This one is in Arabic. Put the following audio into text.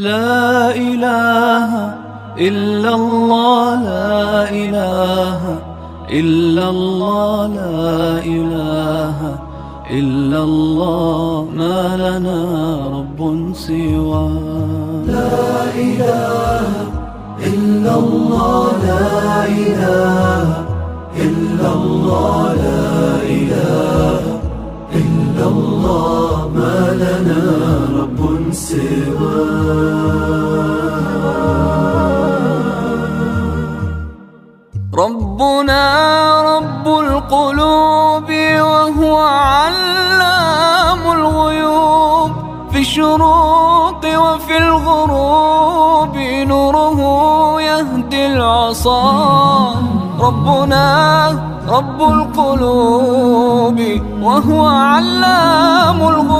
لا إله إلا الله لا إله إلا الله لا إله إلا الله. ما لنا رب سوى لا إله إلا الله لا إله إلا الله لا إله إلا الله. ما لنا رب ربنا رب القلوب وهو علام الغيوب. في الشروق وفي الغروب نوره يهدي العصا. ربنا رب القلوب وهو علام الغيوب.